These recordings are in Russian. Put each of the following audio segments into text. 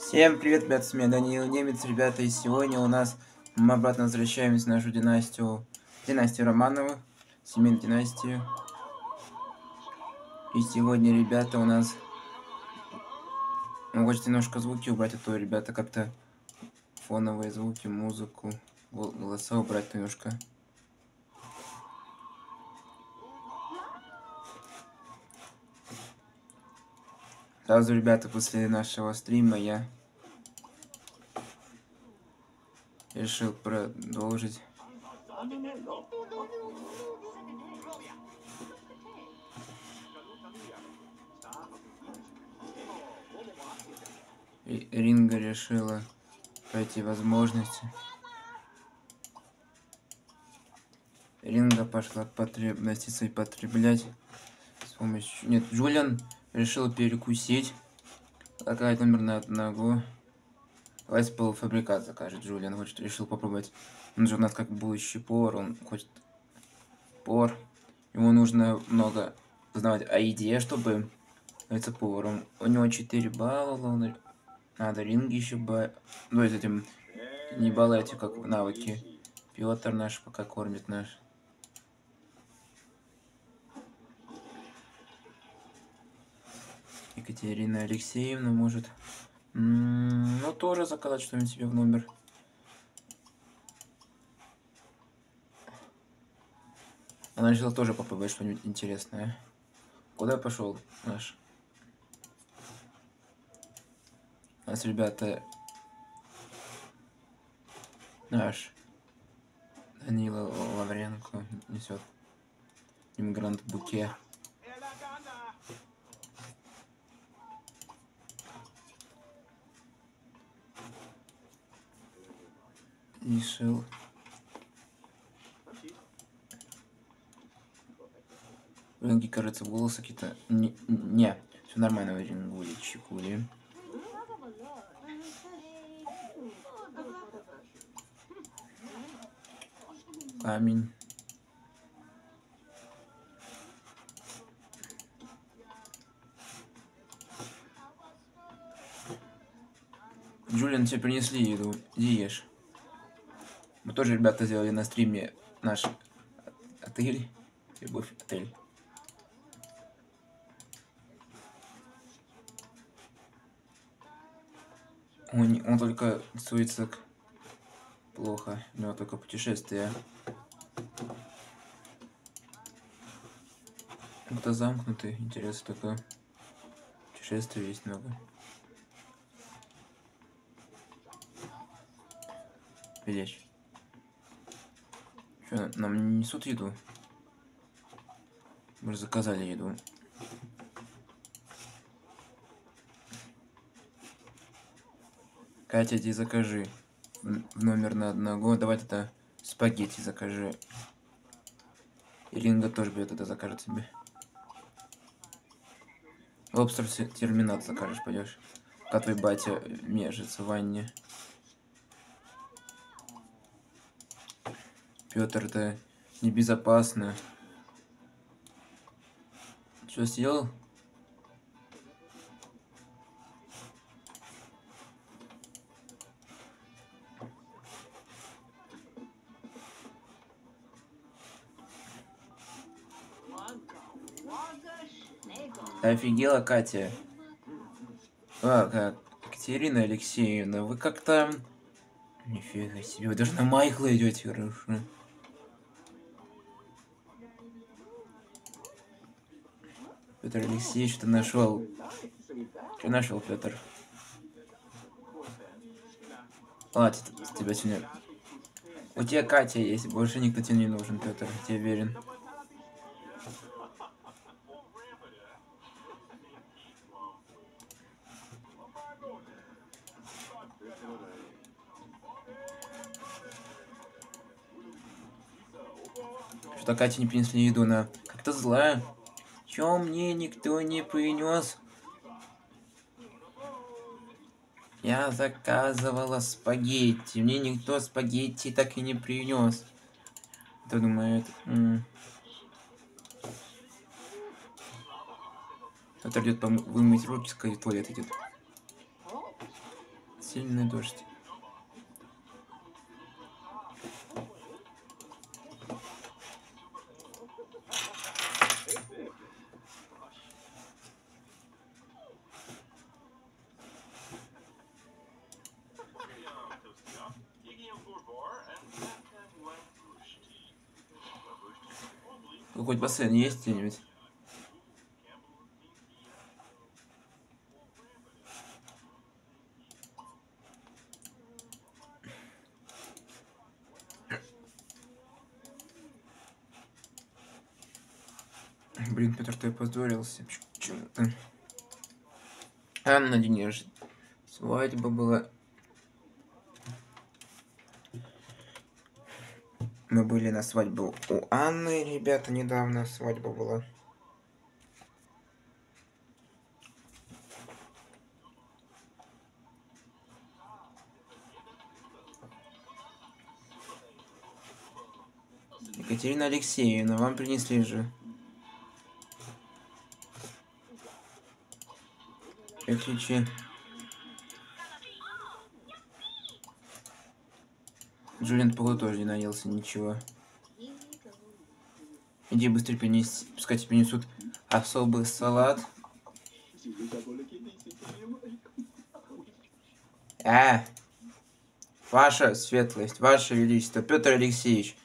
Всем привет, ребят, с меня Даниил Немец, ребята, и сегодня у нас мы обратно возвращаемся в нашу династию, династию Романовых, семейную династию. И сегодня, ребята, у нас... Ну, хочется немножко звуки убрать, а то, ребята, как-то фоновые звуки, музыку, голоса убрать немножко. Сразу, ребята, после нашего стрима я решил продолжить. И Ринга решила эти возможности. Ринга пошла потребности свои потреблять с помощью... Нет, Джулиан решил перекусить. Такая номер на одного. Давайте полуфабрикат закажет Джулиан. Хочет, решил попробовать. Он же у нас как будущий повар. Он хочет повар. Ему нужно много знать о еде, чтобы становиться поваром. У него 4 балла. Надо ринги еще ба... Ну, этим не баллы, эти как навыки. Петр наш пока кормит наш. Екатерина Алексеевна может. ну, тоже заказать что-нибудь себе в номер. Она решила тоже попробовать что-нибудь интересное. Куда пошел наш? У нас, ребята, наш Данила Лавренко несет иммигрант Буке. Решил Ринги, кажется, волосы какие-то... Не, не, все нормально в рингуле, чекули. Камень. Джулиан, тебе принесли еду. Иди ешь. Мы тоже, ребята, сделали на стриме наш отель. Любовь отель. Он, он только рисуется плохо. У него только путешествия. Это замкнутый. Интересно только путешествий есть много. Видишь? Что, нам не несут еду? Мы же заказали еду. Катя, иди закажи. В номер на одного. Давай это спагетти закажи. Иринга тоже берет это закажет себе. Лобстер терминат закажешь, пойдешь. Как твой батя межется в ванне. Петр, это небезопасно. Что съел? Офигела, Катя. А, как Екатерина Алексеевна, вы как-то... Нифига себе, вы даже на Майкла идете, хорошо. Петр Алексеевич, что нашел? Что нашел, Петр? А, тебя сегодня... У тебя Катя есть, больше никто тебе не нужен, Петр, тебе верен. Что Катя не принесли еду, на как-то злая. Чё мне никто не принес? Я заказывала спагетти. Мне никто спагетти так и не принес. Кто думает? Кто-то идет вымыть руки, скорее туалет идет. сильный дождь. Бассейн есть где-нибудь? Блин, Петр, ты опозорился. Почему-то. А на день рождения. Свадьба была. Мы были на свадьбе у Анны, ребята, недавно свадьба была. Екатерина Алексеевна, вам принесли же. Ключи. Джулиан, походу, тоже не наелся ничего. Иди быстрее принести, пускай тебе несут особый салат. А, ваша светлость, ваше величество, Петр Алексеевич.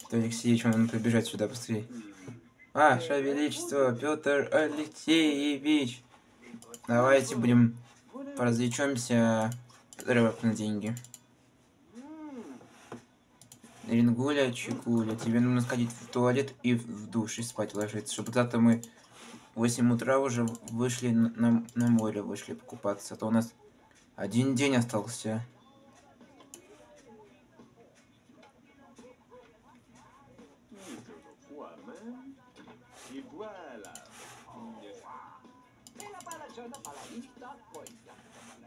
Петр Алексеевич, он надо побежать сюда быстрее. Ваше величество, Петр Алексеевич. Давайте будем поразвлечемся рыбок на деньги. Рингуля, Чекуля, тебе нужно сходить в туалет и в душ и спать ложиться, чтобы завтра мы в 8 утра уже вышли на, на море, вышли покупаться, а то у нас один день остался.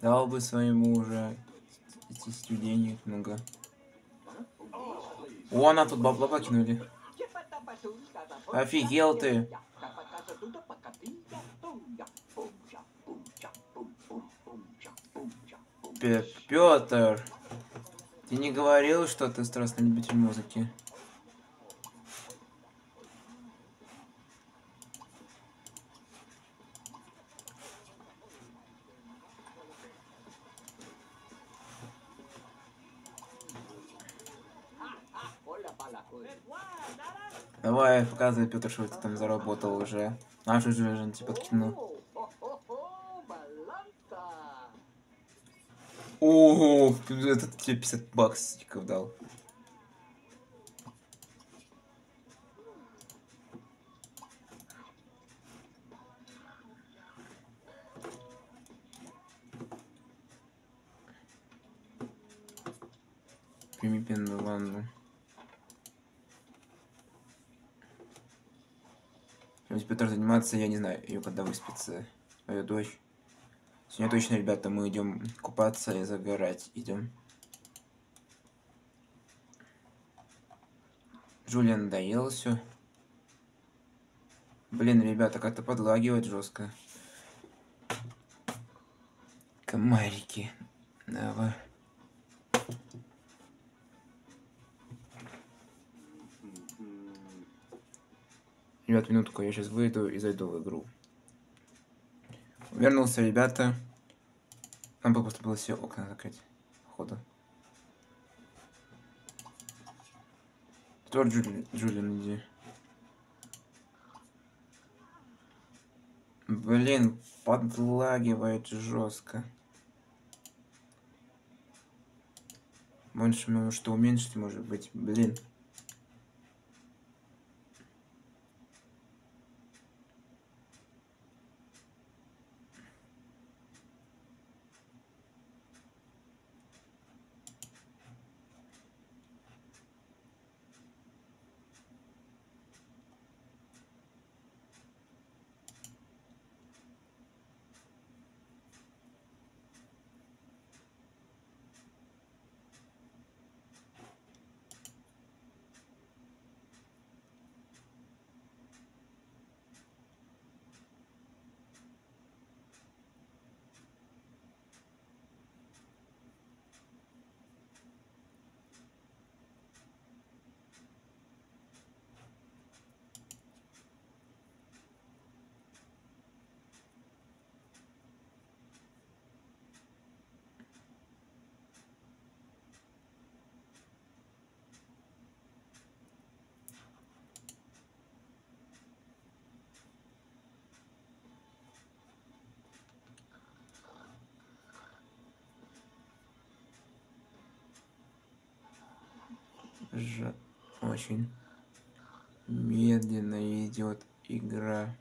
Дал бы своему уже эти денег много. О, она тут бабла покинули. Офигел ты. Петр, ты не говорил, что ты страстный любитель музыки? Давай, показывай, Петр, что ты там заработал уже. Нашу же тебе подкинул. Ого, этот тебе 50 баксиков дал. Прими пенную ванну. Чем Петр заниматься, я не знаю, ее когда выспится, ее дочь. Сегодня точно, ребята, мы идем купаться и загорать. Идем. Джулиан доел все. Блин, ребята, как-то подлагивает жестко. Комарики. Давай. Ребят, минутку, я сейчас выйду и зайду в игру. Вернулся, ребята. Нам бы просто было все окна закрыть. Походу. Кто Джули... Джулиан, иди. Блин, подлагивает жестко. Больше, ну, что уменьшить, может быть. Блин. Ж... очень медленно идет игра.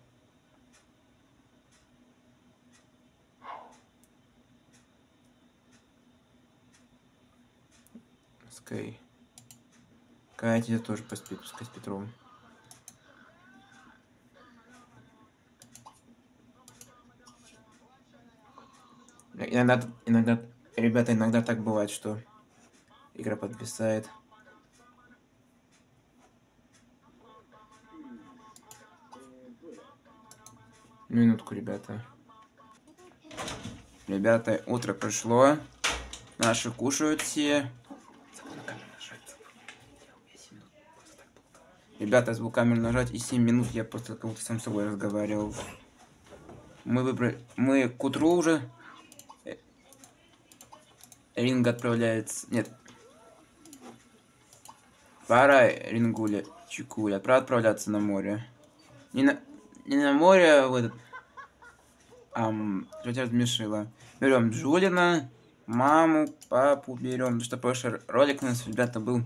Скай. Катя тоже поспит, пускай с Петровым. Иногда, иногда, ребята, иногда так бывает, что игра подвисает. Минутку, ребята. Ребята, утро прошло. Наши кушают все. Ребята, звук камеры нажать и 7 минут я просто как будто сам с собой разговаривал. Мы выбрали... Мы к утру уже... Ринг отправляется... Нет. Пора Рингуля, Чикуля. Пора отправляться на море. Не на не на море, в этот... Ам, тетя размешила. Берем Джулина, маму, папу берем. Что прошлый ролик у нас, ребята, был...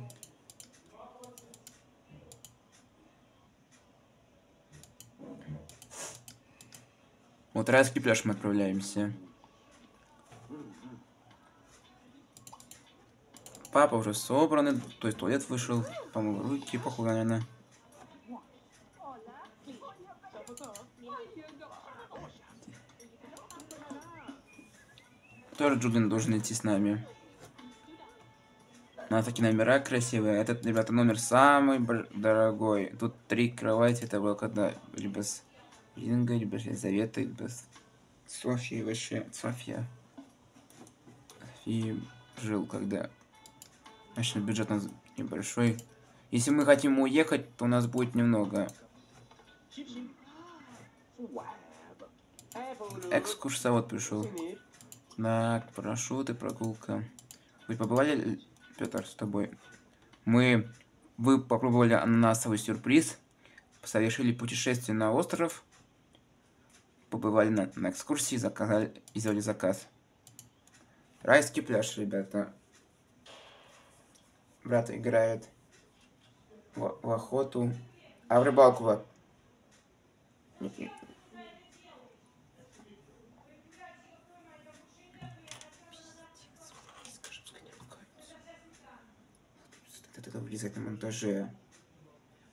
Вот райский пляж мы отправляемся. Папа уже собран, то есть туалет вышел, помыл руки, похуй, наверное. Тоже Джулин должен идти с нами. У нас такие номера красивые. Этот, ребята, номер самый дорогой. Тут три кровати. Это было когда либо с Ринга, либо с Елизаветой, либо с Софией вообще. Софья. И жил, когда... Значит, бюджет у нас небольшой. Если мы хотим уехать, то у нас будет немного. Экскурсовод пришел. Так, парашюты, прогулка. Вы побывали, Петр, с тобой? Мы... Вы попробовали ананасовый сюрприз, совершили путешествие на остров, побывали на, на экскурсии, заказали, сделали заказ. Райский пляж, ребята. Брат играет в, в охоту. А в рыбалку вот. Это влезать на монтаже.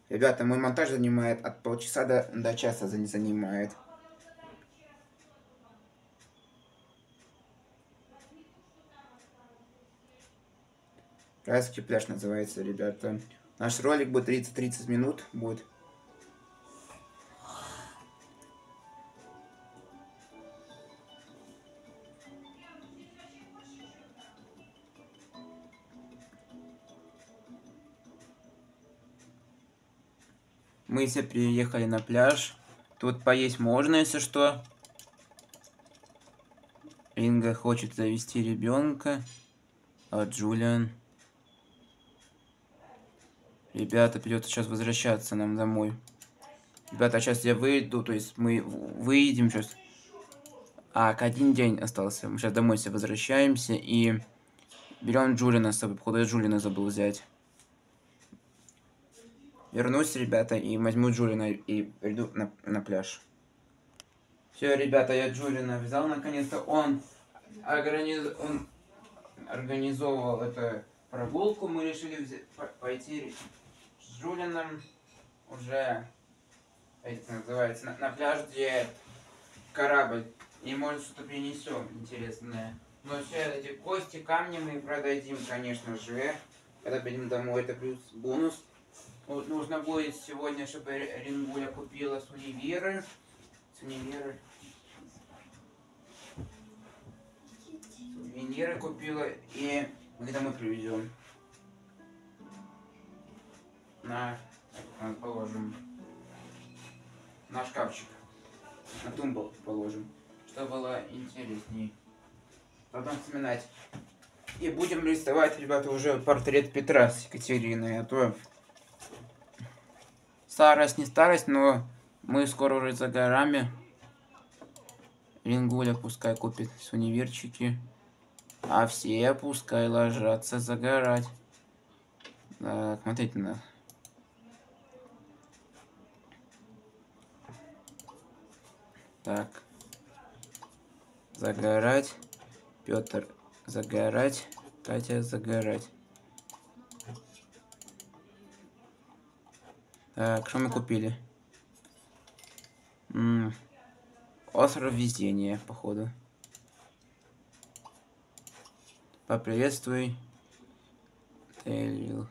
Ребята, мой монтаж занимает от полчаса до, до часа занимает. Райский пляж называется, ребята. Наш ролик будет 30-30 минут. Будет Мы все приехали на пляж. Тут поесть можно, если что. Инга хочет завести ребенка. А Джулиан... Ребята, придется сейчас возвращаться нам домой. Ребята, сейчас я выйду, то есть мы выйдем сейчас. А, один день остался. Мы сейчас домой все возвращаемся и берем Джулина с собой. Походу, я Джулина забыл взять вернусь, ребята, и возьму Джулина и приду на, на пляж. Все, ребята, я Джулина взял наконец-то. Он, организ... он организовывал эту прогулку. Мы решили взять, пойти с Джулином уже, это называется, на, на пляж, где корабль. И может что-то принесем интересное. Но все эти кости, камни мы продадим, конечно же. Когда придем домой, это плюс бонус. Вот нужно будет сегодня, чтобы Рингуля купила с универы. С универы. Сувениры купила и мы домой привезем. На, на положим на шкафчик. На тумбу положим. Чтобы было интереснее. Потом вспоминать. И будем рисовать, ребята, уже портрет Петра с Екатериной, а то Старость, не старость, но мы скоро уже за горами. Рингуля пускай купит с универчики. А все пускай ложатся загорать. Так, смотрите на. Так. Загорать. Петр загорать. Катя загорать. Так, что мы купили? М -м, остров везения, походу. Поприветствуй. Тейлил.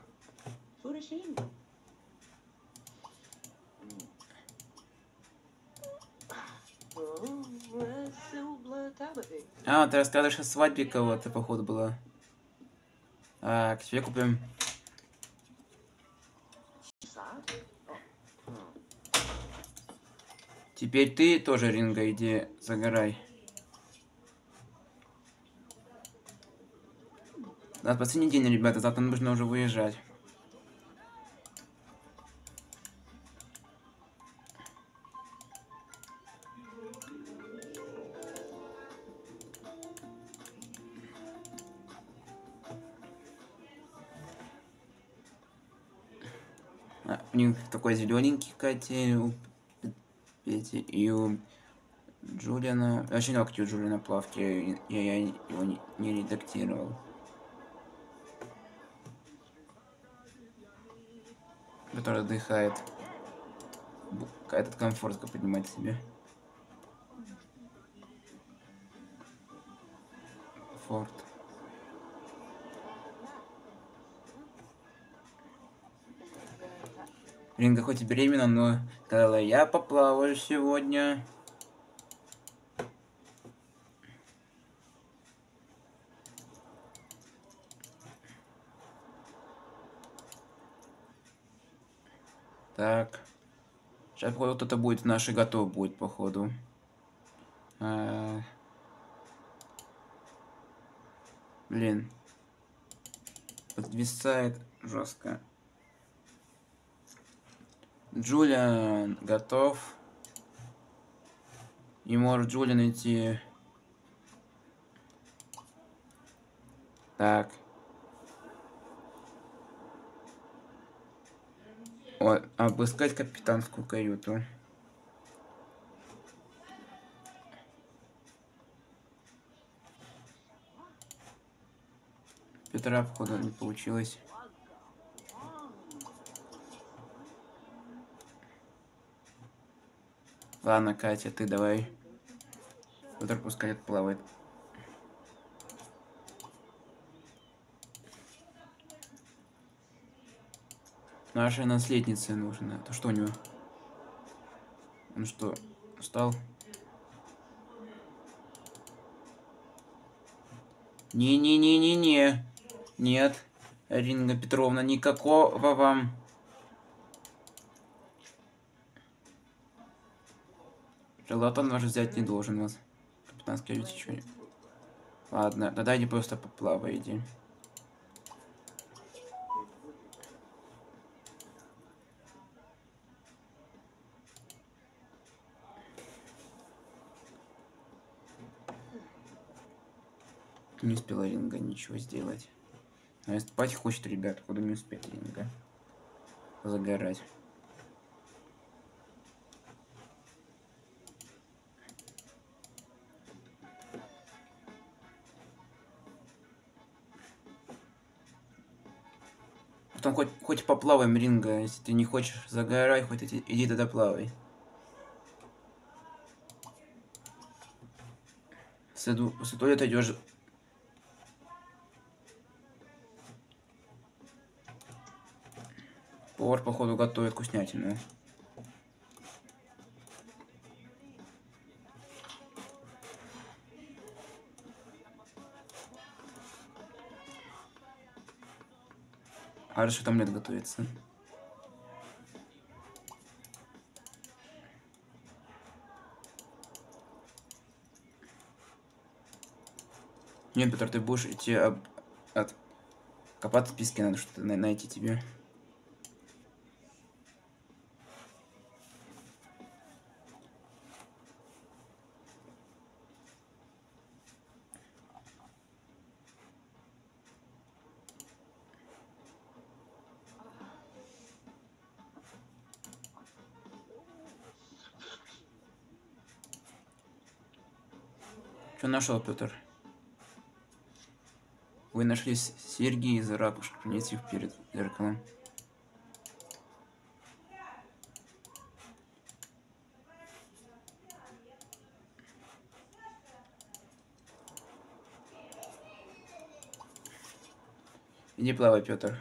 А, ты рассказываешь о свадьбе кого-то, походу, была. А, к тебе купим. Теперь ты тоже, Ринга, иди загорай. Да, последний день, ребята, завтра нужно уже выезжать. А, у них такой зелененький котель Пети и у Джулиана. Вообще ногти у Джулиана плавки, я, я его не, не редактировал. Который отдыхает. Этот комфорт поднимать себе. Форт. Ринга хоть и беременна, но сказала, я поплаваю сегодня. Так. Сейчас, походу, кто-то будет, наши готов будет, походу. А... Блин. Подвисает жестко. Джулиан готов. И может Джулиан идти... Так. О, обыскать капитанскую каюту. Петра, походу, не получилось. Ладно, Катя, ты давай. Петр пускай плавает. Нашей наследнице нужно. Это что у него? Он что, устал? Не-не-не-не-не. Нет. Ринга Петровна, никакого вам. Желатон ваш взять не должен вас. Капитанский ведь еще не... Ладно, тогда иди просто поплавай, иди. Не успела Ринга ничего сделать. А спать хочет, ребят, куда не успеет Ринга. Загорать. Хоть, хоть поплаваем, Ринга. Если ты не хочешь, загорай, хоть иди, иди тогда плавай. С туалета идешь Повар, походу, готовит вкуснятину. А что там лет готовится? Нет, Петр, ты будешь идти об... от... копаться в песке, надо что-то найти тебе. Нашел, Петр? Вы нашли серьги из ракушек. Принесите их перед зеркалом. Иди плавай, Петр.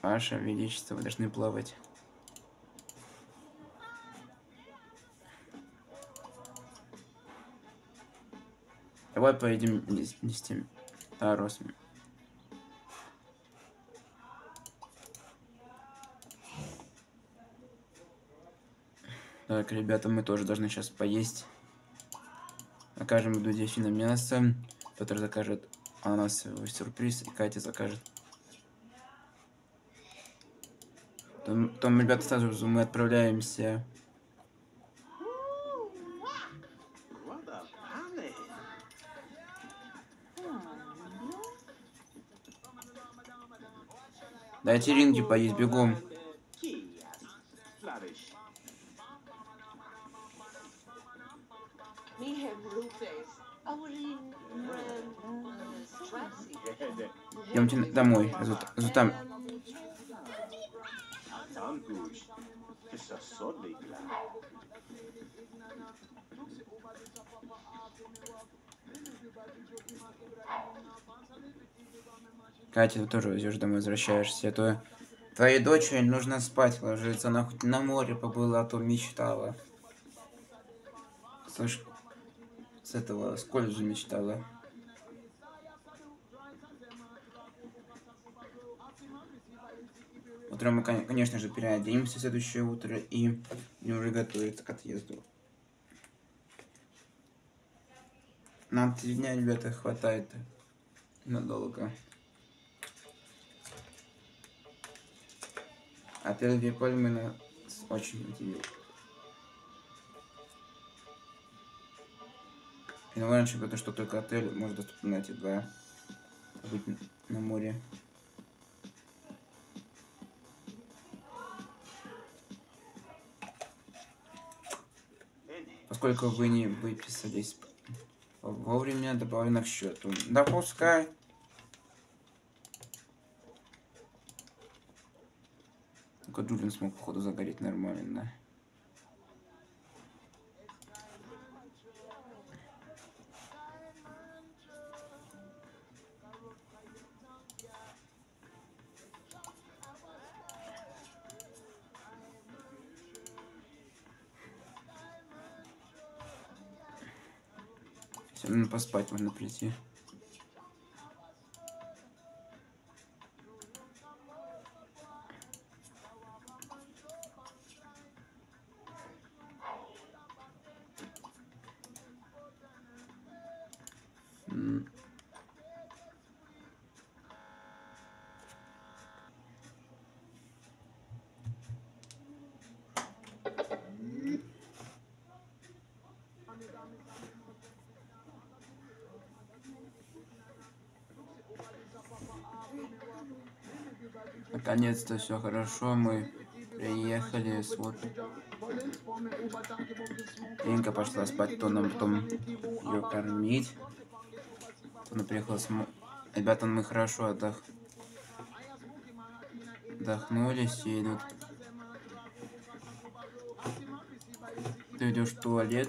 Ваше Величество, вы должны плавать. Давай поедем нести Тарос. Так, ребята, мы тоже должны сейчас поесть. Закажем еду дельфина мясо. Петр закажет у нас сюрприз, и Катя закажет. Там, там ребята, сразу мы отправляемся. Дайте ринги поесть бегом. Идемте домой. Там. Катя, ты тоже идешь домой, возвращаешься. А то твоей дочери нужно спать, ложиться. Она хоть на море побыла, а то мечтала. Слышь, с этого с колледжа мечтала. Утром мы, конечно же, переоденемся следующее утро и уже готовиться к отъезду. Нам три дня, ребята, хватает надолго. Отель Виполь нас очень удивил. И раньше, потому что только отель может доступен на эти два быть на море. Поскольку вы не выписались вовремя, добавлено к счету. Только Джулиан смог, походу, загореть нормально. Все поспать можно прийти. Наконец-то все хорошо, мы приехали, вот. Ленка пошла спать, то нам потом ее кормить. Она приехала с... Ребята, мы хорошо отдох... отдохнули, все идут. Ты идешь в туалет,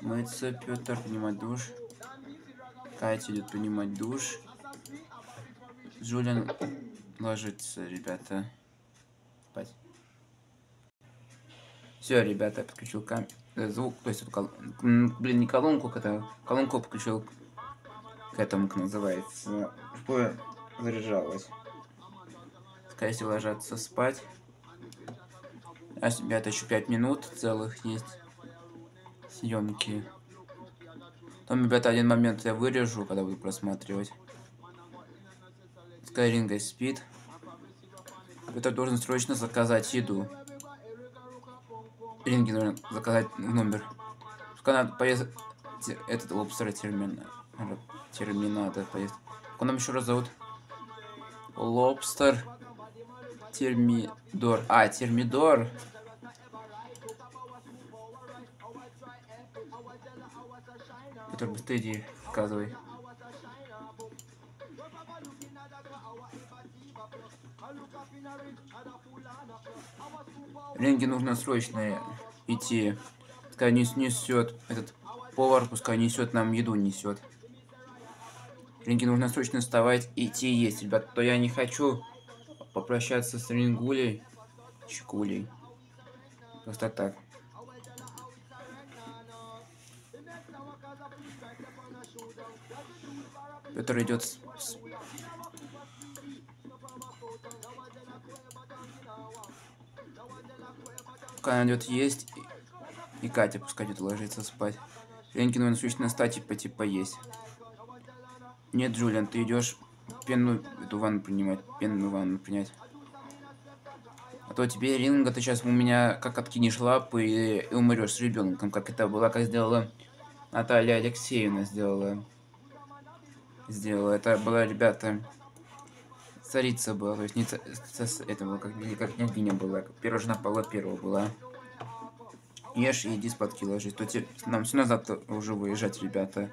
мыться, Петр, принимать душ. Катя идет принимать душ. Джулиан ложиться, ребята. Спать. Все, ребята, подключил кам... Э, звук, то есть, кол... блин, не колонку, это колонку подключил к этому, как называется, чтобы заряжалось. Скорее всего, ложатся спать. А, ребята, еще 5 минут целых есть съемки. Там, ребята, один момент я вырежу, когда буду просматривать. Скайринга спит. Это должен срочно заказать еду. Ринги нужно заказать в номер. Пускай надо поесть этот лобстер термина. Терминатор поесть. Как он еще раз зовут? Лобстер Термидор. А, Термидор. Петр, быстрее иди, показывай. Ренге нужно срочно идти. Пускай несет этот повар, пускай несет нам еду, несет. Ренге нужно срочно вставать и идти есть, ребят. То я не хочу попрощаться с Рингулей, Чекулей. Просто так. Петр идет Пока она идет есть, и Катя пускай идет ложиться спать. Ленке нужно срочно встать и пойти поесть. Нет, Джулиан, ты идешь пенную эту ванну принимать, пенную ванну принять. А то тебе ринга ты сейчас у меня как откинешь лапы и, и умрешь с ребенком, как это было, как сделала Наталья Алексеевна сделала. Сделала. Это была, ребята, царица была, то есть не ца... это было как, как княгиня была, первая жена Павла Первого была. Ешь и иди спадки ложись. То те, нам все назад уже выезжать, ребята.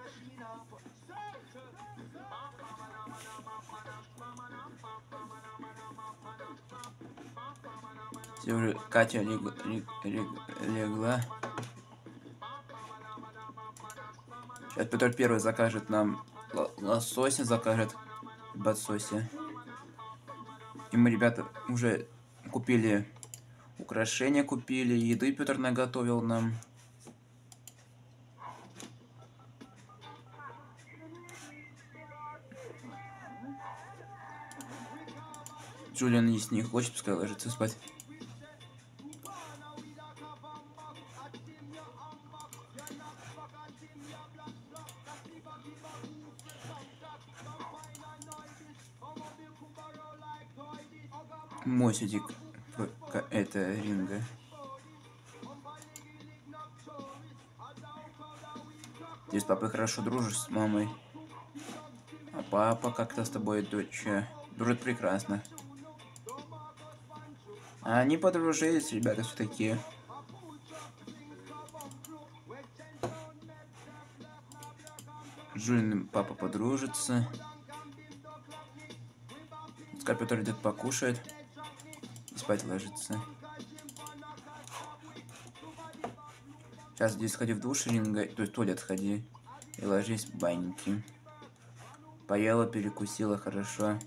Все уже Катя лег, лег, лег, легла. Сейчас Петр Первый закажет нам лосося, закажет бадсося. И мы, ребята, уже купили украшения, купили, еды Петр наготовил нам. Джулиан есть не хочет, пускай ложится спать. Мосидик это ринга. Ты с хорошо дружишь с мамой. А папа как-то с тобой, дочь, дружит прекрасно. А они подружились, ребята, все такие. Жульный папа подружится. Петр идет покушает спать ложится. Сейчас здесь сходи в душ, ринга, то есть туалет сходи. И ложись в баньки. Поела, перекусила хорошо.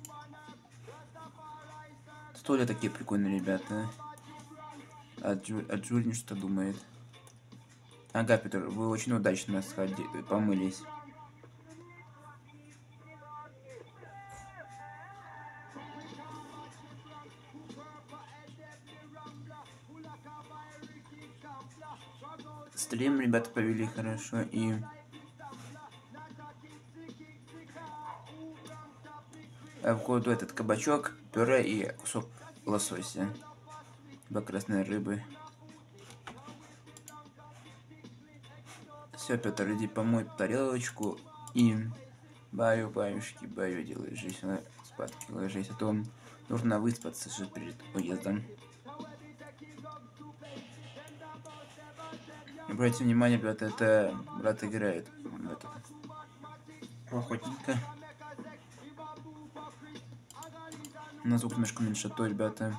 Стулья такие прикольные, ребята. А, Джу, а что думает? Ага, Петр, вы очень удачно сходи, помылись. Стрим, ребята, повели хорошо и... А входу этот кабачок, пюре и кусок лосося. Два красной рыбы. Все, Петр, иди помой тарелочку и... Баю, баюшки, баю, делай жизнь, спадки ложись, а то нужно выспаться же перед уездом. Обратите внимание, ребята, это брат играет в этот охотника. На звук немножко меньше, то, ребята.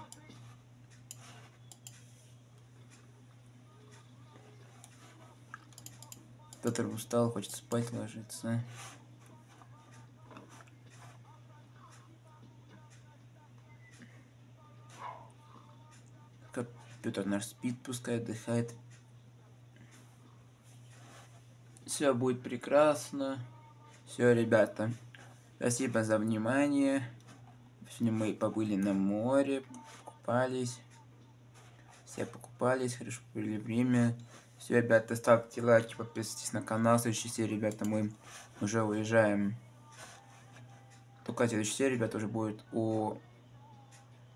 Петр устал, хочет спать ложиться. Петр наш спит, пускай отдыхает. Все будет прекрасно. Все, ребята. Спасибо за внимание. Сегодня мы побыли на море, купались. Все покупались, хорошо провели время. Все, ребята, ставьте лайки, подписывайтесь на канал. В следующей серии, ребята, мы уже уезжаем. Только следующая серия, ребята, уже будет у...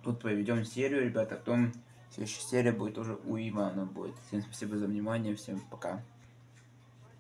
Тут проведем серию, ребята, потом следующая серия будет уже у Ивана будет. Всем спасибо за внимание, всем пока.